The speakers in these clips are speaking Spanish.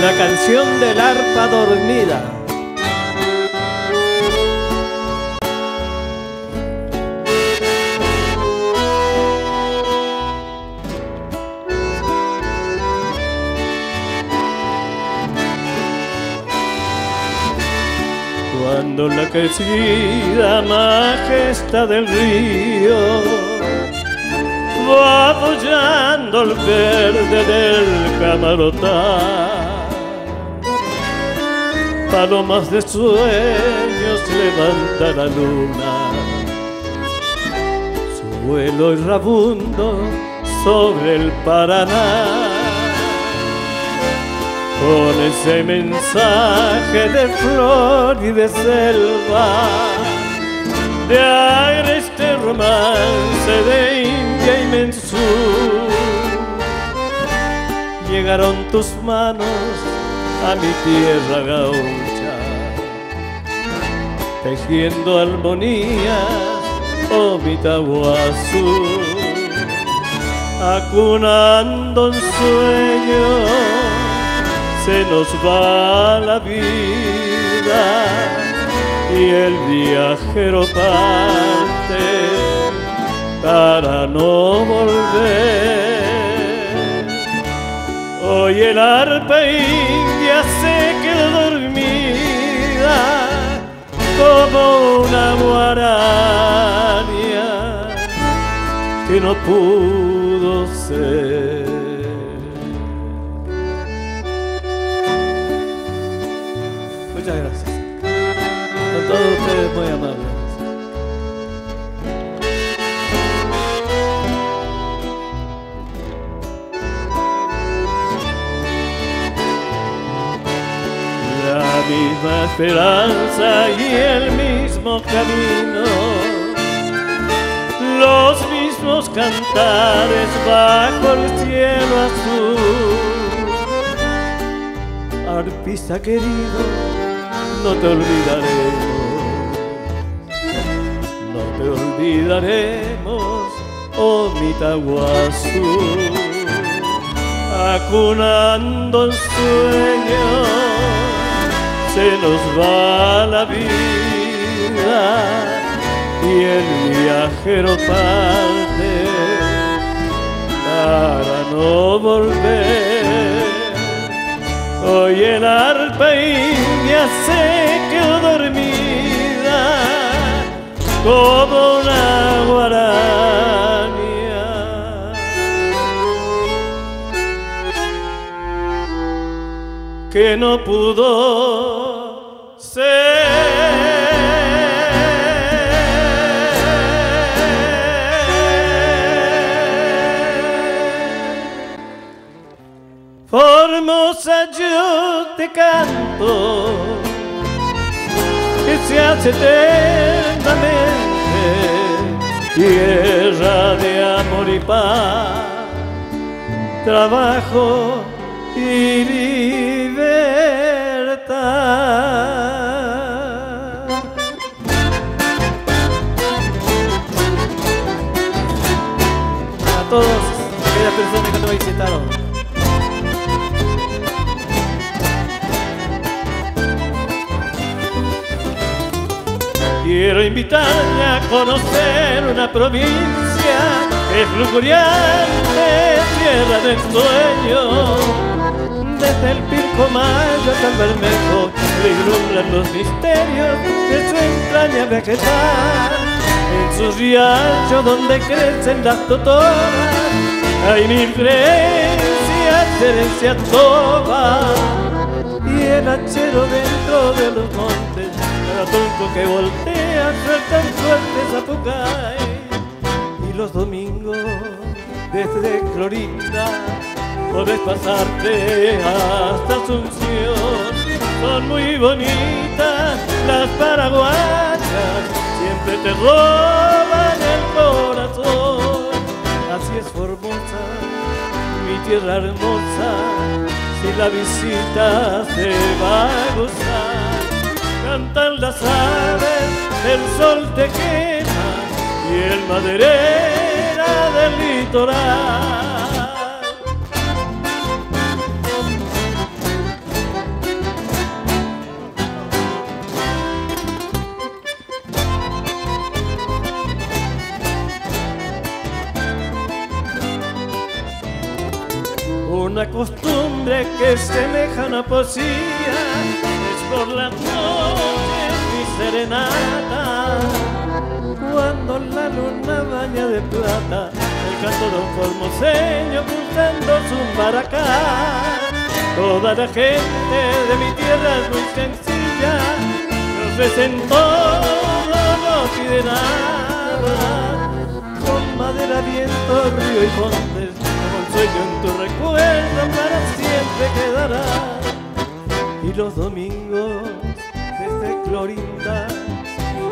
la canción del arpa dormida. Cuando la crecida majestad del río va apoyando el verde del camarotar palomas de sueños levanta la luna, su vuelo irrabundo sobre el Paraná. Con ese mensaje de flor y de selva, de aire este romance de India y Mensú, llegaron tus manos a mi tierra gaucha, tejiendo armonías, oh mi azul, acunando un sueño, se nos va la vida y el viajero parte para no volver. Hoy el arpa india se quedó dormida como una guarania que no pudo ser. Muchas gracias. Todos ustedes muy amables. La misma esperanza y el mismo camino, los mismos cantares bajo el cielo azul. Arpista querido, no te olvidaremos, olvidaremos, oh mi azul acunando el sueño, se nos va la vida y el viajero parte para no volver. Hoy el arpa india se quedó como una guarania. que no pudo ser. Formosa yo te canto hace eternamente tierra de amor y paz, trabajo y libertad. A todos aquellas personas que nos visitaron. Quiero invitarle a conocer una provincia que es lujuriante, tierra del sueño desde el Pilcomayo hasta el Bermejo vislumbran los misterios de su entraña vegetal. En sus riachos donde crecen las totoras hay mil creencias de herencia toba y el hachero dentro de los montes cada tonco que voltea sueltan suertes a Pucay y los domingos desde Clorinda podés pasarte hasta Asunción. Son muy bonitas las paraguayas, siempre te roban el corazón. Así es Formosa, mi tierra hermosa, si la visita se va a gozar. Cantan las aves, el sol te quema y el maderera del litoral. Una costumbre que es semejana a poesía es por la noche serenata, cuando la luna baña de plata, el canto de un formoseño cruzando su maracá. Toda la gente de mi tierra es muy sencilla, no se todo, no pide nada, con madera, viento, río y montes sueño en tu recuerdo para siempre quedará. Y los domingos Clorinda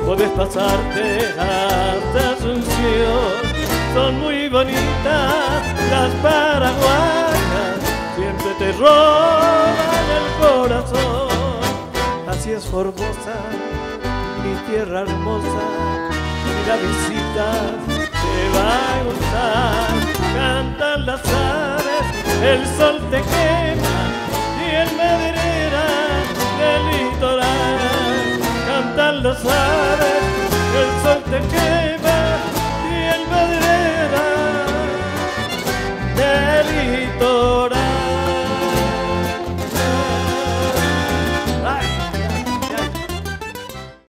puedes pasarte hasta Asunción. Son muy bonitas las paraguayas, siempre te roban el corazón. Así es Formosa, mi tierra hermosa, y la visita te va a gustar cantan las aves, el sol te quema del litoral cantan las aves,